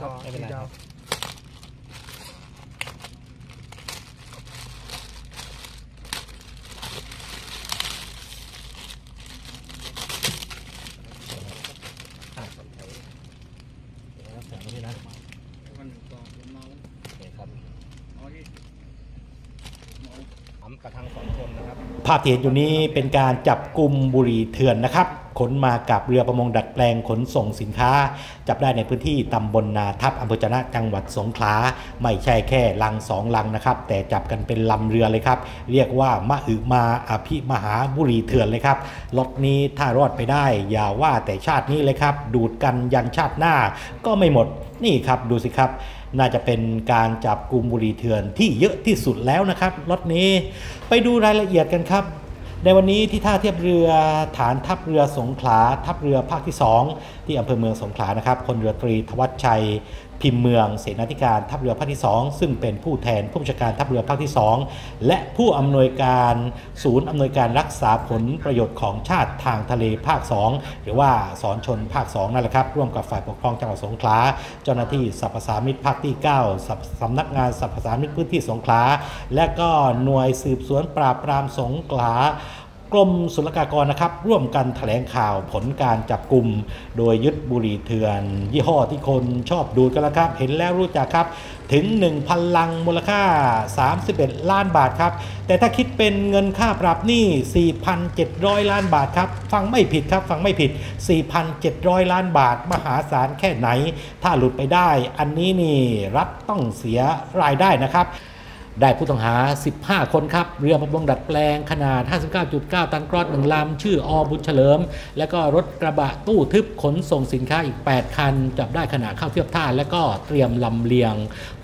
ครับไม่เป็นไรครับอะเดี๋ยวนะเสียงตรงนี้นะมันก็เมาโอเคครับเอาดิเมาทำกระทั่งสองคนนะครับภาพที่เห็นอยู่นี้เป็นการจับกลุ่มบุหรี่เถื่อนนะครับ ขนมากับเรือประมงดัดแปลงขนส่งสินค้า จับได้ในพื้นที่ตำบลนาทับอำเภอจนะจังหวัดสงขลาไม่ใช่แค่ลังสองลังนะครับ แต่จับกันเป็นลำเรือเลยครับ เรียกว่ามหึมาอภิมหาบุรีเถื่อนเลยครับล็อตนี้ถ้ารอดไปได้ อย่าว่าแต่ชาตินี้เลยครับ ดูดกันยันชาติหน้าก็ไม่หมดนี่ครับดูสิครับน่าจะเป็นการจับกลุ่มบุรีเถื่อนที่เยอะที่สุดแล้วนะครับล็อตนี้ ไปดูรายละเอียดกันครับ ในวันนี้ที่ท่าเทียบเรือฐานทัพเรือสงขลาทัพเรือภาคที่ 2 ที่อำเภอเมืองสงขลานะครับพลเรือตรีทวัชชัย พิมพ์เมืองเสนาธิการทัพเรือภาคที่ 2 ซึ่งเป็นผู้แทนผู้บัญชาการทัพเรือภาคที่ 2 และผู้อำนวยการศูนย์อำนวยการรักษาผลประโยชน์ของชาติทางทะเลภาค 2 หรือว่าสอนชนภาค 2 นั่นแหละครับ ร่วมกับฝ่ายปกครองจังหวัดสงขลาเจ้าหน้าที่สรรพสามิตภาคที่ 9สำสำนักงานสรรพสามิตพื้นที่สงขลาและก็หน่วยสืบสวนปราบปรามสงขลา กรมศุลกากรนะครับ ร่วมกันแถลงข่าวผลการจับกลุ่ม โดยยึดบุหรี่เถื่อน ยี่ห้อที่คนชอบดูดกันแล้วครับ เห็นแล้วรู้จักครับ ถึง 1,000 ลังมูลค่า 31 ล้านบาทครับ แต่ถ้าคิดเป็นเงินค่าปรับนี่4,700 ล้านบาทครับ ฟังไม่ผิดครับ ฟังไม่ผิด 4,700 ล้านบาท มหาศาลแค่ไหน ถ้าหลุดไปได้ อันนี้นี่รัฐต้องเสียรายได้นะครับ ได้ผู้ต้องหา 15 คนครับ เรือประมงดัดแปลงขนาด 59.9 ตันกรอดหนึ่งลำ ชื่ออบุญเฉลิม แล้วก็รถกระบะตู้ทึบขนส่งสินค้าอีก 8 คัน จับได้ขณะเข้าเทียบท่า แล้วก็เตรียมลำเลียง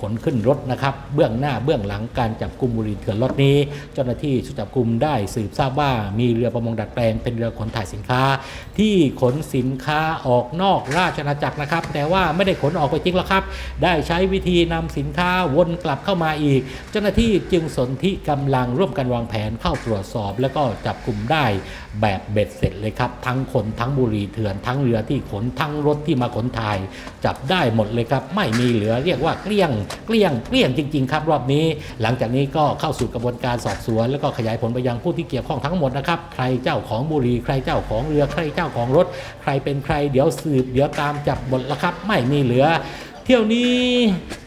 ขนขึ้นรถนะครับ เบื้องหน้าเบื้องหลังการจับกลุ่มบุหรี่เถื่อนรถนี้ เจ้าหน้าที่ชุดจับกลุ่มได้สืบทราบว่ามีเรือประมงดัดแปลงเป็นเรือขนถ่ายสินค้า ที่ขนสินค้าออกนอกราชอาณาจักรนะครับ แต่ว่าไม่ได้ขนออกไปจริงหรอกครับ ได้ใช้วิธีนำสินค้าวนกลับเข้ามาอีกเจ้าหน้าที่จึงสนที่กำลังร่วมกันวางแผนเข้าตรวจสอบ แล้วก็จับกลุ่มได้แบบเบ็ดเสร็จเลยครับ ทั้งคนทั้งบุหรี่เถื่อนทั้งเรือที่ขนทั้งรถที่มาขนถ่าย จับได้หมดเลยครับ ไม่มีเหลือเรียกว่าเกลี้ยงเกลี้ยงเกลี้ยงจริง ๆ ครับ รอบนี้ หลังจากนี้ก็เข้าสู่กระบวนการสอบสวน แล้วก็ขยายผลไปยังผู้ที่เกี่ยวข้องทั้งหมดนะครับใครเจ้าของบุหรี่ใครเจ้าของเรือใครเจ้าของรถ ใครเป็นใครเดี๋ยวสืบเดี๋ยวตามจับหมดแล้วครับ ไม่มีเหลือ เที่ยวนี้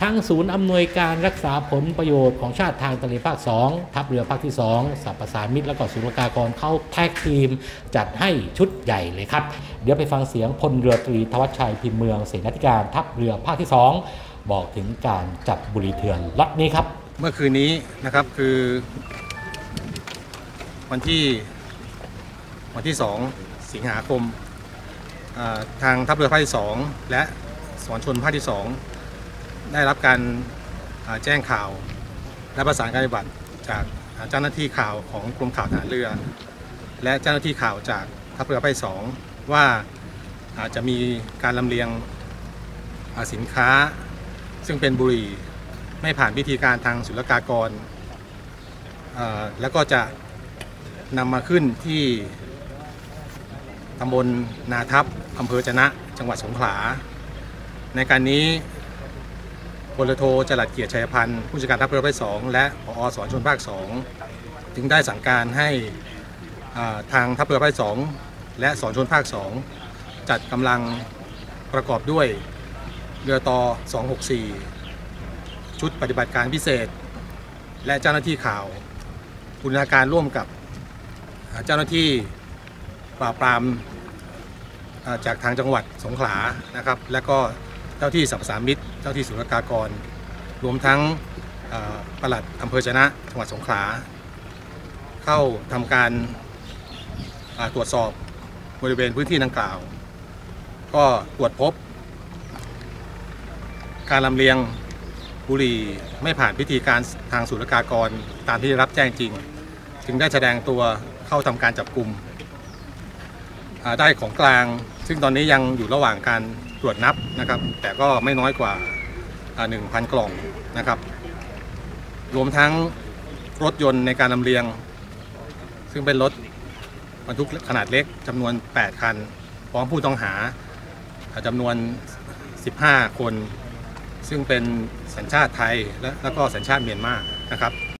ทั้งศูนย์อำนวยการรักษาผลประโยชน์ของชาติทางทะเลภาค 2 ทัพเรือภาคที่ 2สัปะสานมิตรและก็ศุลกากรเข้า tag team จัดให้ชุดใหญ่เลยครับ เดี๋ยวไปฟังเสียงพลเรือตรีธวัชชัยพิมพ์เมืองเสนาธิการทัพเรือภาคที่ 2 บอกถึงการจับบุหรี่เถื่อนล็อตนี้ครับ เมื่อคืนนี้นะครับคือ วันที่วันที่ 2 สิงหาคมทางทัพเรือภาคที่ 2 และ สอนชนภาคที่ 2 ได้รับการแจ้งข่าว และประสานการปฏิบัติจากเจ้าหน้าที่ข่าวของกรมข่าวทหารเรือ และเจ้าหน้าที่ข่าวจากทัพเรือภาคที่2ว่าอาจจะมีการลำเลียงสินค้า ซึ่งเป็นบุหรี่ไม่ผ่านพิธีการทางศุลกากร แล้วก็จะนำมาขึ้นที่ตำบลนาทับอำเภอจนะ จังหวัดสงขลา ในการนี้พลโทจรัดเกียรติชัยพันธ์ผู้จัดการทัพเรือภาคสองและผอสอนชนภาคสองจึงได้สั่งการให้ทางทัพเรือภาคสองและสอนชนภาคสองจัดกำลังประกอบด้วยเรือต่อ 264 ชุดปฏิบัติการพิเศษ และเจ้าหน้าที่ข่าวบูรณาการร่วมกับเจ้าหน้าที่ปราบปรามจากทางจังหวัดสงขลานะครับ และก็ เจ้าที่สัมปสามิตร เจ้าที่ศุลกากร รวมทั้งอ่าปลัดอำเภอชนะจังหวัดสงขลา เข้าทำการตรวจสอบบริเวณพื้นที่ดังกล่าว ก็ตรวจพบ การลำเลียงบุหรี่ไม่ผ่านพิธีการทางศุลกากรตามที่รับแจ้งจริง จึงได้แสดงตัวเข้าทำการจับกลุ่มได้ของกลาง ซึ่งตอนนี้ยังอยู่ระหว่างการตรวจนับนะครับ แต่ก็ไม่น้อยกว่า 1,000 กล่องนะครับ รวมทั้งรถยนต์ในการลำเลียง ซึ่งเป็นรถบรรทุกขนาดเล็กจำนวน 8 คันพร้อมผู้ต้องหาอ่าจำนวน 15 คน ซึ่งเป็นสัญชาติไทยและแล้วก็สัญชาติเมียนมานะครับ